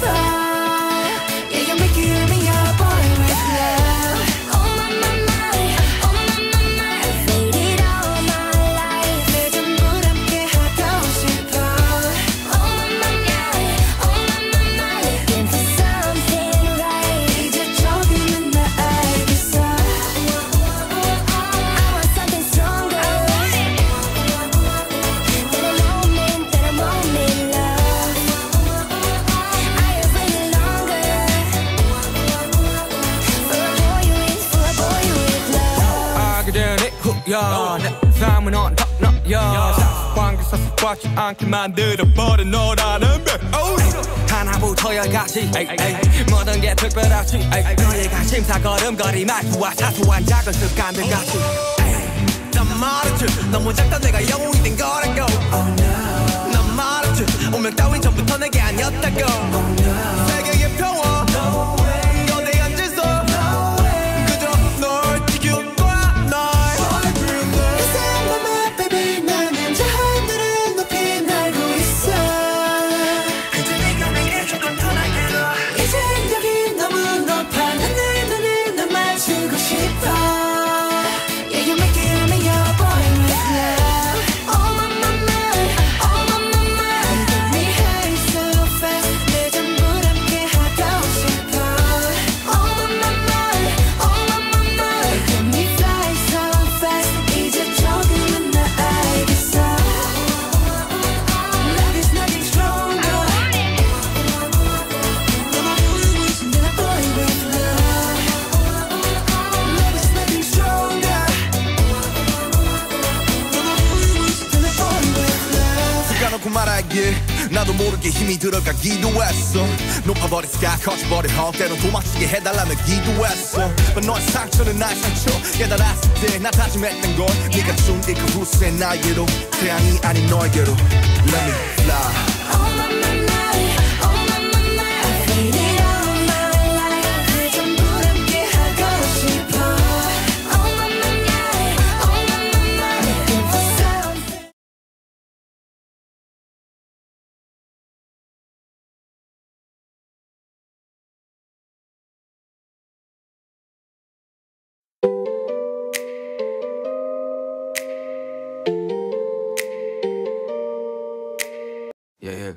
time. 사슬받지 않게 만들어버린 너라는 백 하나부터 열까지. 에이, 에이. 모든 게 특별하지. 너의 관심사 걸음걸이 말투와 사소한 작은 습관들 같이. 난 말했지. 너무 작다 내가 영웅이 된 거라고. 난 말했지. 운명 따윈 전부터 내게 아니 힘이 들어가 기도 했어. 높아버린 스카 커져버린 헛 때론 도망치게 해달라며 기도했어. But 너의 상처는 나의 상처. 깨달았을 때나 다짐했던 건 네가 준그 후세 나에게로. 태양이 아닌 너에게로. Let me fly Yeah, yeah.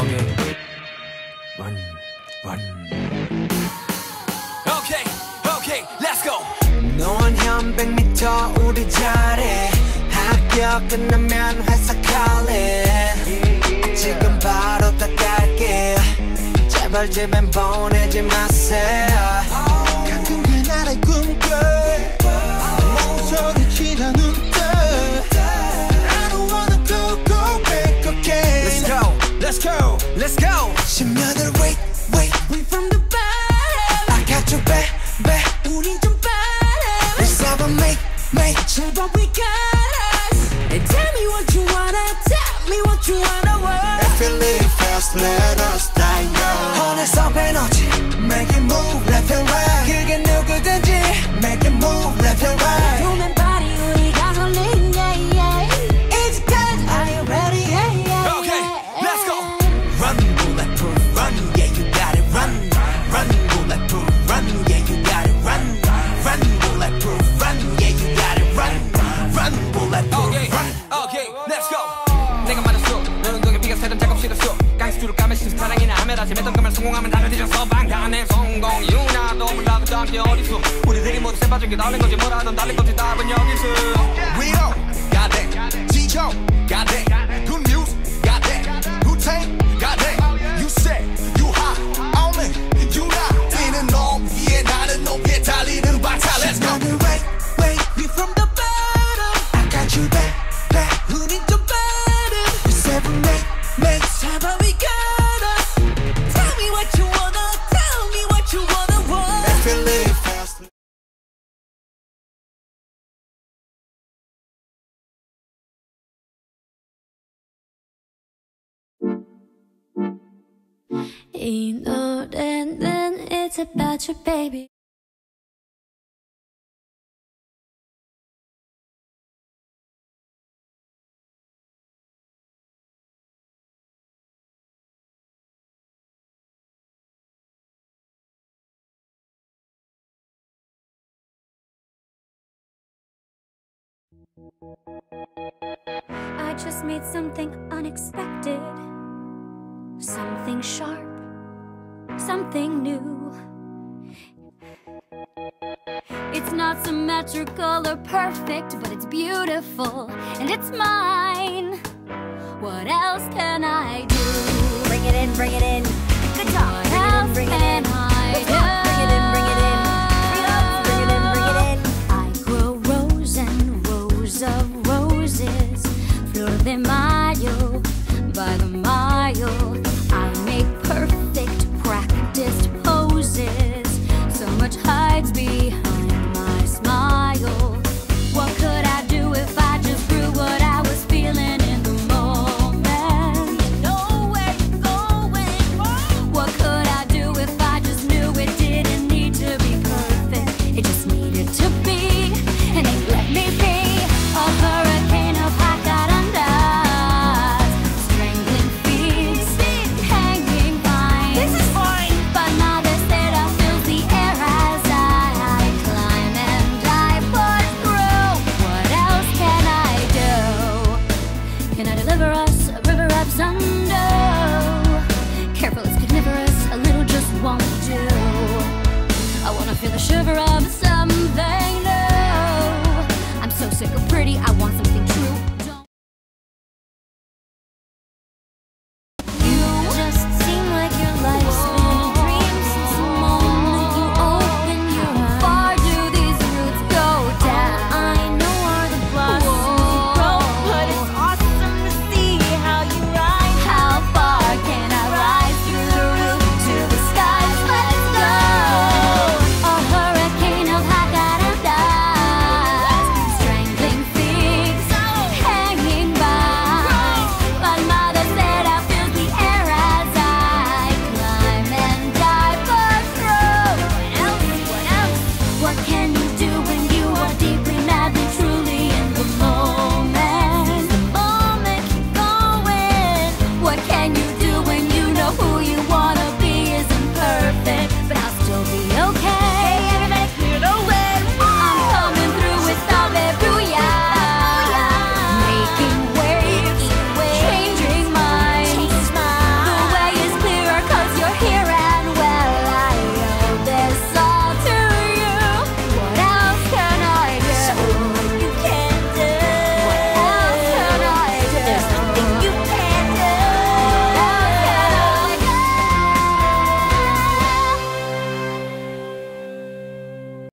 Okay. Run, run. Okay, okay, let's go. 너는 한 100m 우리 자리 학교 끝나면 회사 갈래 지금 바로 다 갈게 제발 집엔 보내지 마세요 가끔 그날의 꿈꿔 멍소리 let's go, let's go. 10년을 wait wait We from the bottom I got you back back 우린 좀 빠름 Let's have a make make 제발 we got us And tell me what you wanna Tell me what you wanna want If you leave fast let us die now 어느서 배너지 Make it move left and right 그게 누구든지 Make it move left and right 성공하면 다들 뒤져서 방탄의 성공 유나도 몰라도 짱게 어디서 우리들이 모두 새빠지게 달린 거지. 뭐라든 달린 거지. 답은 여기서. G-Joe got that. Good Then it's about your baby. I just made something unexpected. Something sharp something new. It's not symmetrical or perfect, but it's beautiful and it's mine. What else can I do? Bring it in, bring it in. Good job. What else bring it in, bring it in. Let's go. Bring it in, bring it in. Bring it in, bring it in. I grow rows and rows of roses. Flor de